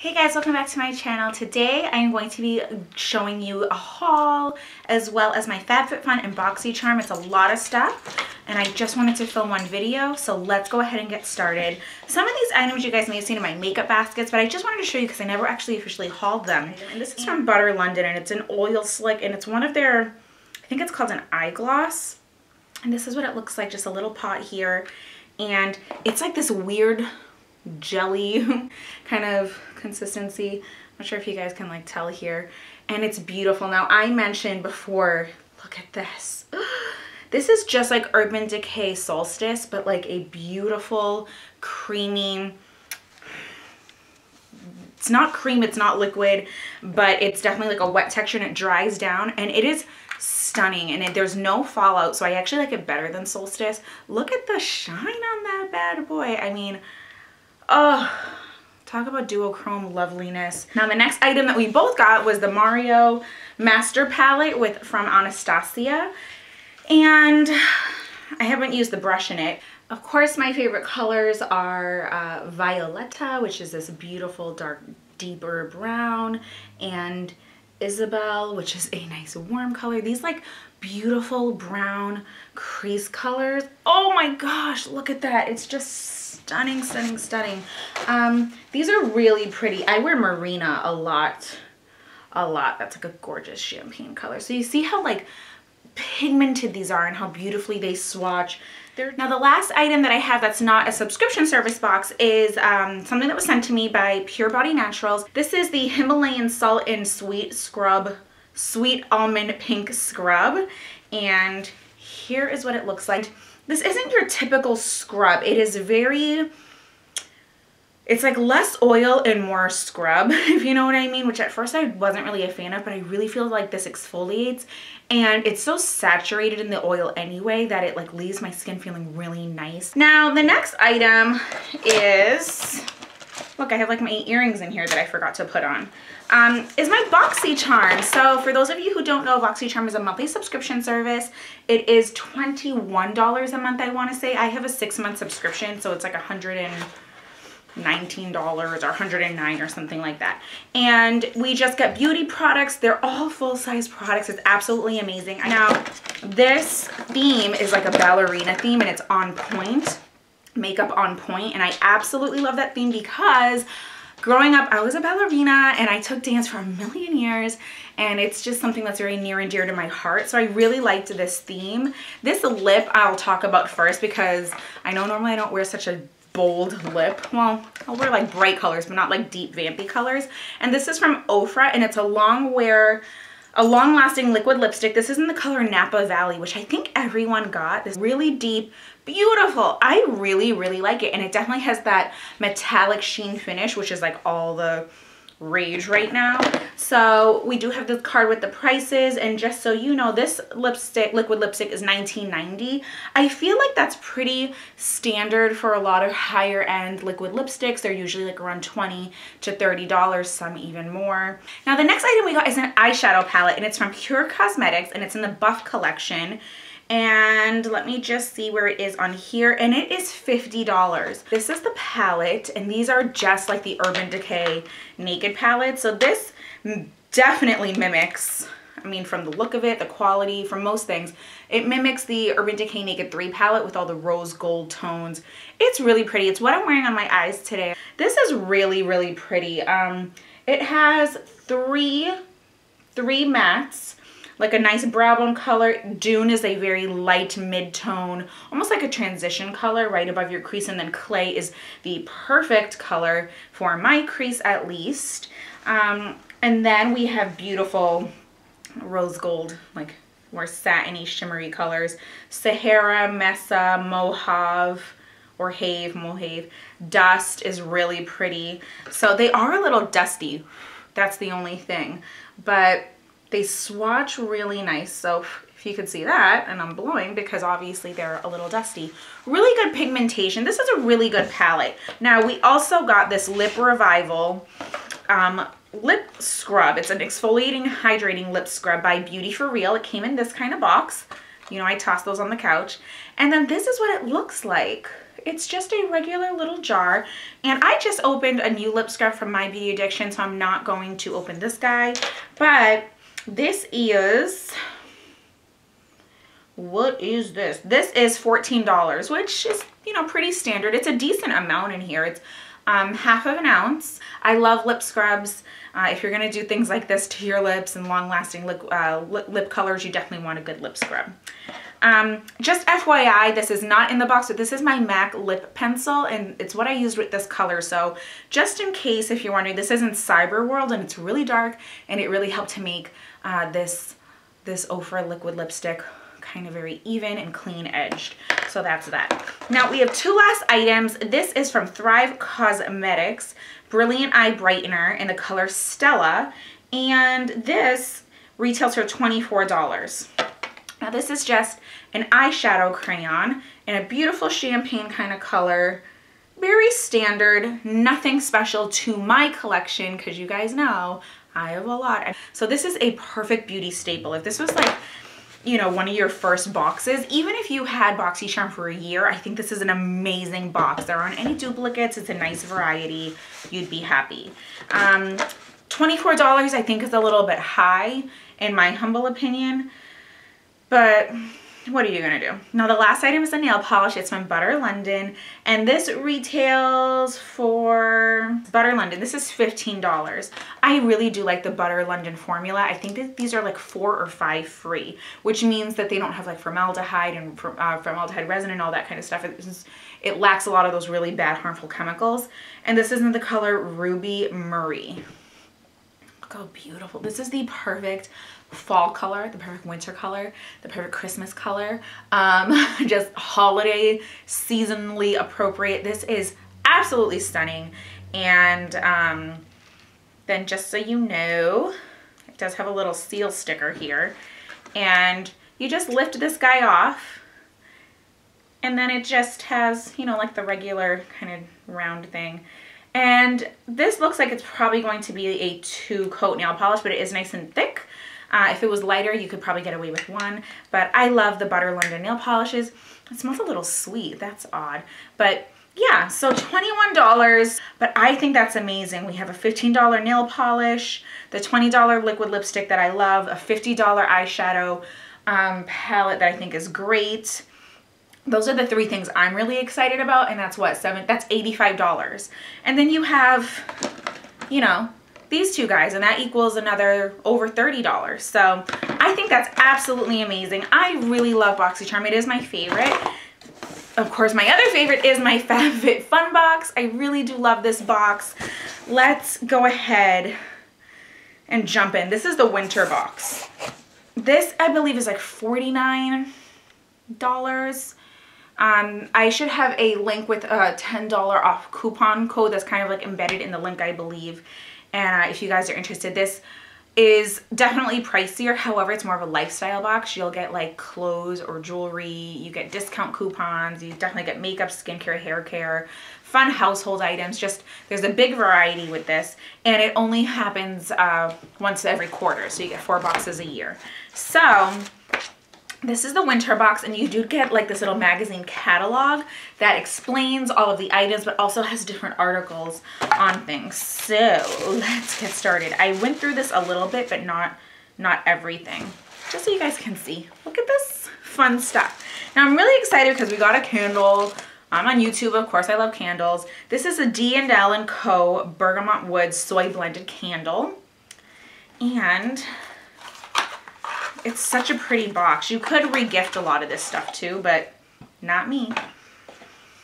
Hey guys, welcome back to my channel. Today I am going to be showing you a haul as well as my FabFitFun and BoxyCharm. It's a lot of stuff and I just wanted to film one video, so let's go ahead and get started. Some of these items you guys may have seen in my makeup baskets, but I just wanted to show you because I never actually officially hauled them. And this is from Butter London and it's an oil slick and it's one of their, I think it's called an eye gloss. And this is what it looks like, just a little pot here. And it's like this weird jelly kind of consistency. I'm not sure if you guys can like tell here. And it's beautiful. Now I mentioned before, look at this. This is just like Urban Decay Solstice, but like a beautiful, creamy, it's not cream, it's not liquid, but it's definitely like a wet texture and it dries down and it is stunning and it, there's no fallout. So I actually like it better than Solstice. Look at the shine on that bad boy. I mean, oh, talk about duochrome loveliness. Now the next item that we both got was the Mario Master Palette with from Anastasia. And I haven't used the brush in it. Of course, my favorite colors are uh, Violetta, which is this beautiful dark, deeper brown, and Isabelle, which is a nice warm color. These like beautiful brown crease colors. Oh my gosh, look at that. It's just stunning, stunning, stunning. Um, these are really pretty. I wear Marina a lot, a lot. That's like a gorgeous champagne color. So you see how like pigmented these are and how beautifully they swatch. They're now the last item that I have that's not a subscription service box is um, something that was sent to me by Pure Body Naturals. This is the Himalayan Salt and Sweet Scrub, Sweet Almond Pink Scrub. And here is what it looks like. This isn't your typical scrub. It is very, it's like less oil and more scrub, if you know what I mean, which at first I wasn't really a fan of, but I really feel like this exfoliates and it's so saturated in the oil anyway that it like leaves my skin feeling really nice. Now the next item is, look I have like my earrings in here that I forgot to put on um, is my BoxyCharm. So for those of you who don't know, BoxyCharm is a monthly subscription service. It is $21 a month, I want to say. I have a six month subscription, so it's like $119 or 109 or something like that. And we just get beauty products. They're all full-size products. It's absolutely amazing. Now, this theme is like a ballerina theme and it's on point, makeup on point, and I absolutely love that theme because growing up, I was a ballerina and I took dance for a million years and it's just something that's very near and dear to my heart. So I really liked this theme. This lip I'll talk about first because I know normally I don't wear such a bold lip. Well, I'll wear like bright colors, but not like deep vampy colors. And this is from Ofra and it's a long wear a long-lasting liquid lipstick. This is in the color Napa Valley, which I think everyone got. This really deep, beautiful. I really, really like it. And it definitely has that metallic sheen finish, which is like all the rage right now. So we do have this card with the prices and just so you know, this lipstick, liquid lipstick is $19.90. I feel like that's pretty standard for a lot of higher end liquid lipsticks. They're usually like around 20 to $30, some even more. Now the next item we got is an eyeshadow palette and it's from Pure Cosmetics and it's in the Buff collection and let me just see where it is on here and it is $50 this is the palette and these are just like the urban decay naked palette so this definitely mimics I mean, from the look of it, the quality, from most things, it mimics the Urban Decay Naked 3 palette with all the rose gold tones. It's really pretty. It's what I'm wearing on my eyes today. This is really, really pretty. Um, it has three, three mattes like a nice brow bone color. Dune is a very light mid-tone, almost like a transition color right above your crease. And then Clay is the perfect color for my crease at least. Um, and then we have beautiful rose gold, like more satiny, shimmery colors. Sahara, Mesa, Mojave, or Have, Mojave. Dust is really pretty. So they are a little dusty. That's the only thing. But they swatch really nice. So if you could see that, and I'm blowing because obviously they're a little dusty. Really good pigmentation. This is a really good palette. Now we also got this Lip Revival um, lip scrub. It's an exfoliating, hydrating lip scrub by Beauty For Real. It came in this kind of box. You know, I tossed those on the couch. And then this is what it looks like. It's just a regular little jar. And I just opened a new lip scrub from My Beauty Addiction, so I'm not going to open this guy. But this is, what is this? This is $14, which is, you know, pretty standard. It's a decent amount in here. It's um, half of an ounce. I love lip scrubs. Uh, if you're going to do things like this to your lips and long-lasting lip, uh, lip, lip, colors, you definitely want a good lip scrub. Um, just FYI, this is not in the box, but this is my MAC lip pencil, and it's what I used with this color. So just in case, if you're wondering, this is in Cyber World, and it's really dark, and it really helped to make uh, this, this Ofra liquid lipstick kind of very even and clean edged. So that's that. Now we have two last items. This is from Thrive Causemetics, Brilliant Eye Brightener in the color Stella. And this retails for $24. Now this is just an eyeshadow crayon in a beautiful champagne kind of color. Very standard, nothing special to my collection because you guys know I have a lot. So this is a perfect beauty staple. If this was like you know, one of your first boxes, even if you had BoxyCharm for a year, I think this is an amazing box. There aren't any duplicates. It's a nice variety. You'd be happy. Um, $24 I think is a little bit high in my humble opinion, but what are you gonna do? Now the last item is a nail polish. It's from Butter London and this retails for Butter London. This is $15. I really do like the Butter London formula. I think that these are like four or five free, which means that they don't have like formaldehyde and uh, formaldehyde resin and all that kind of stuff. It lacks a lot of those really bad harmful chemicals. And this is in the color Ruby Murray. Look how beautiful. This is the perfect fall color, the perfect winter color, the perfect Christmas color, um, just holiday, seasonally appropriate. This is absolutely stunning. And um, then just so you know, it does have a little seal sticker here. And you just lift this guy off and then it just has, you know, like the regular kind of round thing. And this looks like it's probably going to be a two coat nail polish, but it is nice and thick. Uh, if it was lighter, you could probably get away with one, but I love the Butter London nail polishes. It smells a little sweet, that's odd. But yeah, so $21, but I think that's amazing. We have a $15 nail polish, the $20 liquid lipstick that I love, a $50 eyeshadow um, palette that I think is great. Those are the three things I'm really excited about, and that's what, seven, that's $85. And then you have, you know, these two guys and that equals another over $30. So I think that's absolutely amazing. I really love BoxyCharm. It is my favorite. Of course, my other favorite is my FabFitFun box. I really do love this box. Let's go ahead and jump in. This is the winter box. This, I believe, is like $49. Um, I should have a link with a $10 off coupon code that's kind of like embedded in the link, I believe. And uh, if you guys are interested, this is definitely pricier. However, it's more of a lifestyle box. You'll get like clothes or jewelry. You get discount coupons. You definitely get makeup, skincare, hair care, fun household items. Just there's a big variety with this. And it only happens uh, once every quarter. So you get four boxes a year. So this is the winter box and you do get like this little magazine catalog that explains all of the items but also has different articles on things. So let's get started. I went through this a little bit but not, not everything. Just so you guys can see. Look at this fun stuff. Now I'm really excited because we got a candle. I'm on YouTube, of course I love candles. This is a D&L & Co. Bergamot Wood Soy Blended Candle. And it's such a pretty box. You could regift a lot of this stuff too, but not me.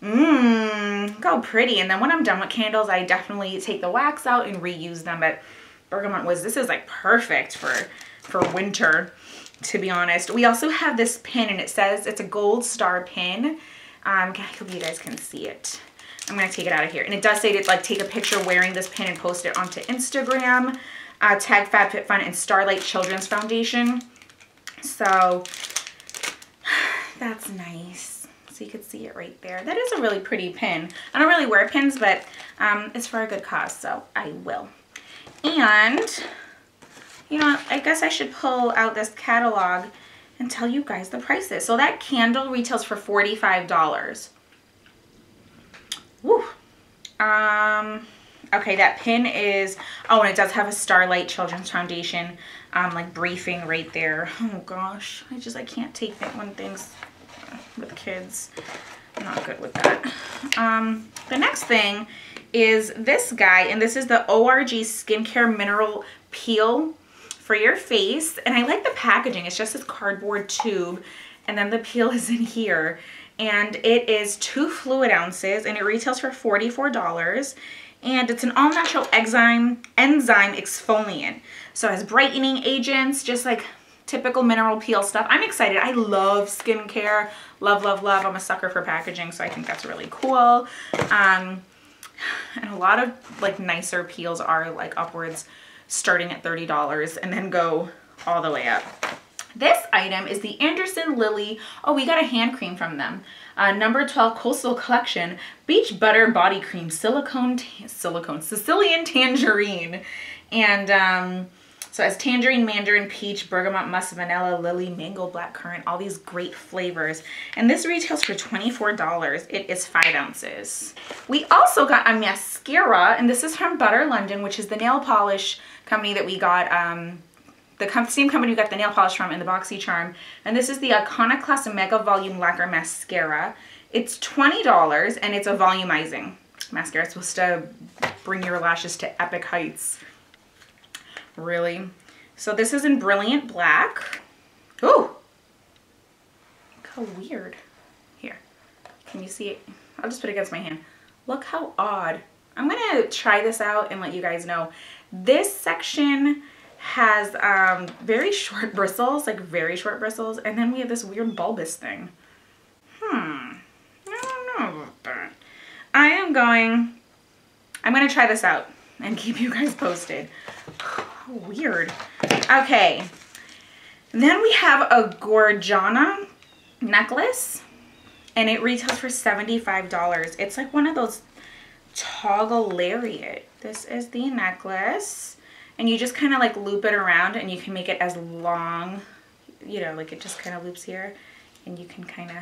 Mmm, how pretty. And then when I'm done with candles, I definitely take the wax out and reuse them. But Bergamot was, this is like perfect for, for winter, to be honest. We also have this pin and it says it's a gold star pin. Um, I hope you guys can see it. I'm gonna take it out of here. And it does say to like take a picture wearing this pin and post it onto Instagram. Uh, tag FabFitFun and Starlight Children's Foundation. So that's nice. So you could see it right there. That is a really pretty pin. I don't really wear pins, but um, it's for a good cause, so I will. And, you know, I guess I should pull out this catalog and tell you guys the prices. So that candle retails for $45. Woo. Um, okay, that pin is, oh, and it does have a Starlight Children's Foundation, um, like briefing right there. Oh gosh, I just, I can't take that one things with kids. I'm not good with that. Um, the next thing is this guy, and this is the ORG Skincare Mineral Peel for your face. And I like the packaging. It's just this cardboard tube, and then the peel is in here and it is two fluid ounces and it retails for $44 and it's an all natural enzyme enzyme exfoliant. So it has brightening agents just like typical mineral peel stuff. I'm excited. I love skincare. Love love love. I'm a sucker for packaging so i think that's really cool. Um and a lot of like nicer peels are like upwards starting at $30 and then go all the way up this item is the Anderson Lily. Oh, we got a hand cream from them. Uh, number 12 Coastal Collection Beach Butter Body Cream Silicone, silicone, Sicilian Tangerine. And um, so has tangerine, mandarin, peach, bergamot, musk, vanilla, lily, mango, blackcurrant, all these great flavors. And this retails for $24. It is five ounces. We also got a mascara, and this is from Butter London, which is the nail polish company that we got um, the same company we got the nail polish from in the BoxyCharm. And this is the Iconoclast Mega Volume Lacquer Mascara. It's $20 and it's a volumizing mascara. It's supposed to bring your lashes to epic heights. Really. So this is in Brilliant Black. Ooh! Look how weird. Here. Can you see it? I'll just put it against my hand. Look how odd. I'm going to try this out and let you guys know. This section has um, very short bristles, like very short bristles, and then we have this weird bulbous thing. Hmm, I don't know about that. I am going, I'm going to try this out and keep you guys posted. weird. Okay, then we have a Gorjana necklace, and it retails for $75. It's like one of those toggle lariat. This is the necklace and you just kind of like loop it around and you can make it as long, you know, like it just kind of loops here and you can kind of,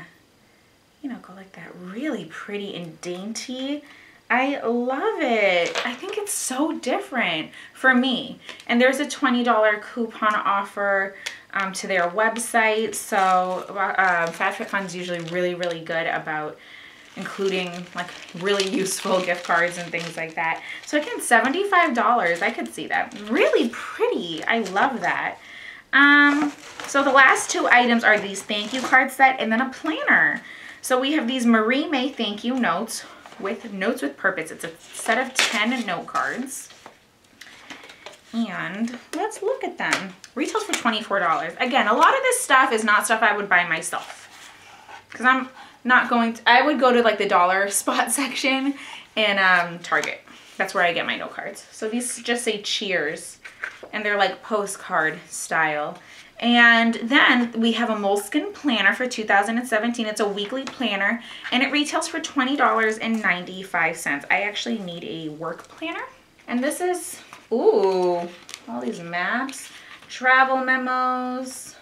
you know, go like that. Really pretty and dainty. I love it. I think it's so different for me. And there's a $20 coupon offer um, to their website. So uh, is usually really, really good about including like really useful gift cards and things like that. So again, $75, I could see that. Really pretty, I love that. Um, so the last two items are these thank you card set and then a planner. So we have these Marie May thank you notes with notes with purpose. It's a set of 10 note cards. And let's look at them. Retails for $24. Again, a lot of this stuff is not stuff I would buy myself. Because I'm not going to, I would go to like the dollar spot section and um, Target. That's where I get my note cards. So these just say cheers and they're like postcard style. And then we have a Moleskine planner for 2017. It's a weekly planner and it retails for $20.95. I actually need a work planner. And this is, ooh, all these maps, travel memos.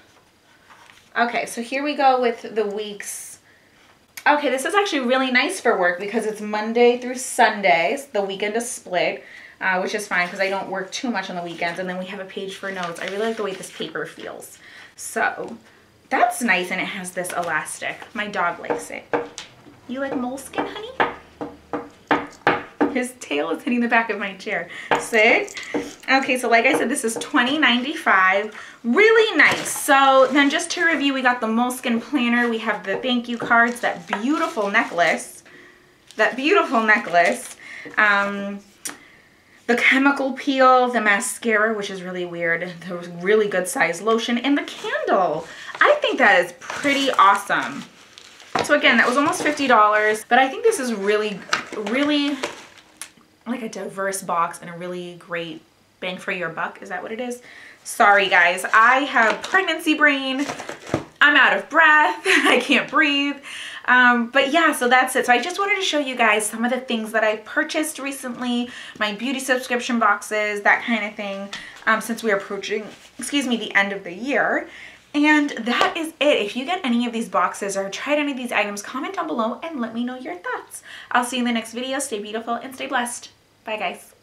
Okay, so here we go with the weeks Okay, this is actually really nice for work because it's Monday through Sundays. The weekend is split, uh, which is fine because I don't work too much on the weekends. And then we have a page for notes. I really like the way this paper feels. So that's nice and it has this elastic. My dog likes it. You like Moleskine, honey? His tail is hitting the back of my chair. Sick. Okay, so like I said, this is $20.95. Really nice. So then just to review, we got the Moleskine planner. We have the thank you cards, that beautiful necklace. That beautiful necklace. Um, the chemical peel, the mascara, which is really weird, the really good size lotion, and the candle. I think that is pretty awesome. So again, that was almost $50, but I think this is really, really like a diverse box and a really great bang for your buck. Is that what it is? Sorry guys, I have pregnancy brain. I'm out of breath. I can't breathe. Um, but yeah, so that's it. So I just wanted to show you guys some of the things that I purchased recently, my beauty subscription boxes, that kind of thing, um, since we're approaching, excuse me, the end of the year. And that is it. If you get any of these boxes or tried any of these items, comment down below and let me know your thoughts. I'll see you in the next video. Stay beautiful and stay blessed. Bye guys.